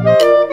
Música